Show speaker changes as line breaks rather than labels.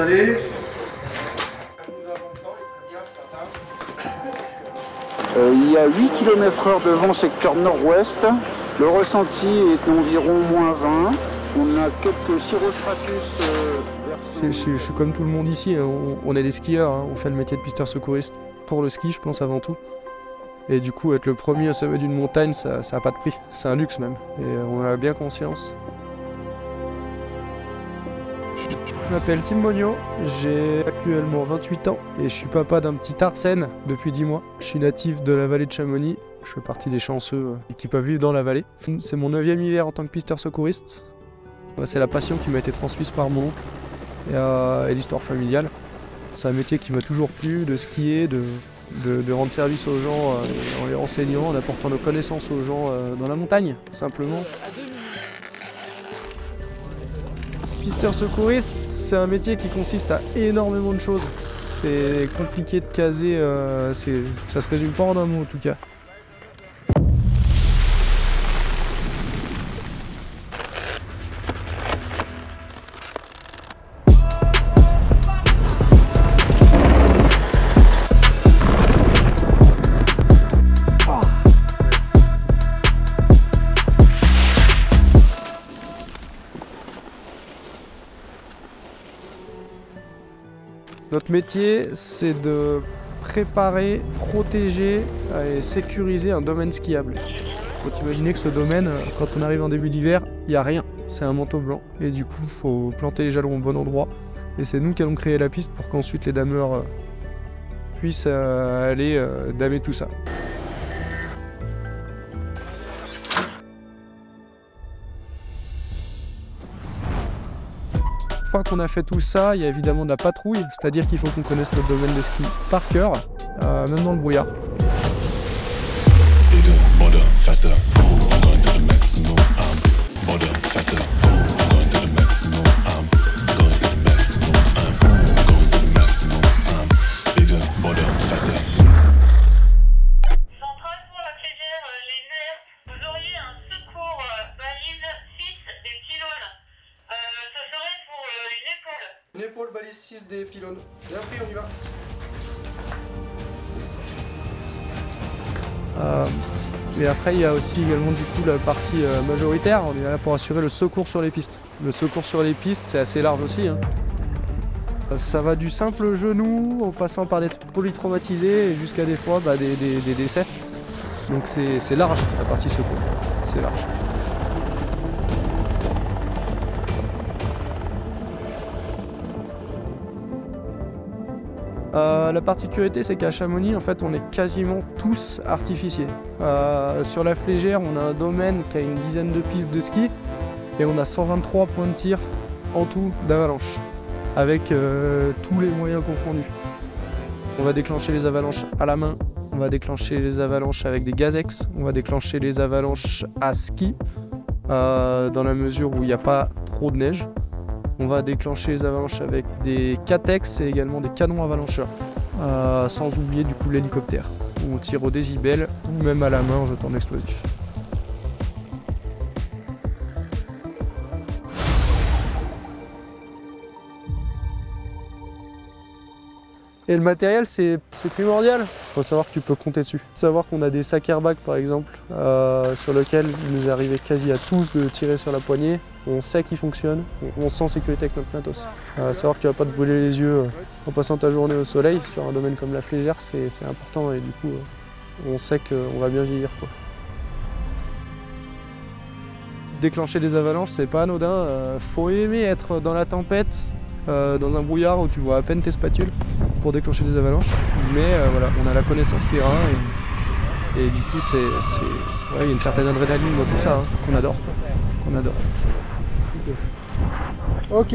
installé.
Euh, il y a 8 km heure de vent secteur nord-ouest. Le ressenti est d'environ moins 20. On a quelques cyrostratus. euh,
Je, je- je suis comme tout le monde ici, hein. on, on est des skieurs, hein. on fait le métier de pisteur secouriste pour le ski, je pense avant tout. Et du coup, être le premier au sommet d'une montagne, ça n'a pas de prix, c'est un luxe même. Et euh, on en a bien conscience. Je m'appelle Tim Mogno, j'ai actuellement 28 ans et je suis papa d'un petit Arsène depuis 10 mois. Je suis natif de la vallée de Chamonix, je fais partie des chanceux euh, qui peuvent vivre dans la vallée. C'est mon neuvième hiver en tant que pisteur secouriste. Ouais, C'est la passion qui m'a été transmise par mon oncle et, euh, et l'histoire familiale. C'est un métier qui m'a toujours plu, de skier, de, rendre service aux gens euh, en les renseignant, en apportant nos connaissances aux gens dans la montagne, simplement. Pisteur secouriste, c'est un métier qui consiste à énormément de choses. C'est compliqué de caser, euh, ça se résume pas en un mot en tout cas. Notre métier, c'est de préparer, protéger et sécuriser un domaine skiable. Faut imaginer que ce domaine, quand on arrive en début d'hiver, il n'y a rien. C'est un manteau blanc. Et du coup, faut planter les jalons au bon endroit. Et c'est nous qui allons créer la piste pour qu'ensuite les dameurs euh, puissent euh, aller euh, damer tout ça. Fois qu'on a fait tout ça, il y a évidemment de la patrouille, c'est-à-dire qu'il faut qu'on connaisse notre domaine de ski par cœur, euh, même dans le brouillard.
Une épaule
balise 6 des pylônes. Bien pris, on y va. Euh, et après, il y a aussi également du coup la partie euh, majoritaire. On est là pour assurer le secours sur les pistes. Le secours sur les pistes, c'est assez large aussi. hein. Ça va du simple genou en passant par des polytraumatisés jusqu'à des fois bah, des, des- décès. Donc c'est large la partie secours. C'est large. Euh, la particularité, c'est qu'à Chamonix, en fait, on est quasiment tous artificiers. Euh, sur la Flégère, on a un domaine qui a une dizaine de pistes de ski et on a 123 points de tir en tout d'avalanche, avec euh, tous les moyens confondus. On va déclencher les avalanches à la main, on va déclencher les avalanches avec des gazex, on va déclencher les avalanches à ski, dans la mesure où il n'y a pas trop de neige. On va déclencher les avalanches avec des catex et également des canons avalancheurs. Euh, sans oublier du coup l'hélicoptère. On tire au décibel ou même à la main en jetant l'explosif. Et le matériel, c'est primordial. Il faut savoir que tu peux compter dessus. Savoir qu'on a des sacs airbag, par exemple, euh, sur lesquels il nous est arrivé quasi à tous de tirer sur la poignée. On sait qu'ils fonctionnent, on, sent en sécurité avec notre matos. Euh, savoir que tu vas pas te brûler les yeux euh, en passant ta journée au soleil sur un domaine comme la flégère, c'est important et du coup, euh, on sait qu'on va bien vieillir. Quoi. Déclencher des avalanches, c'est pas anodin. euh, faut aimer être dans la tempête, euh, dans un brouillard où tu vois à peine tes spatules pour déclencher des avalanches. Mais euh, voilà, on a la connaissance terrain et, et du coup, c'est, ouais, il y a une certaine adrénaline dans tout ça hein, qu'on adore. Qu'on adore. Ok.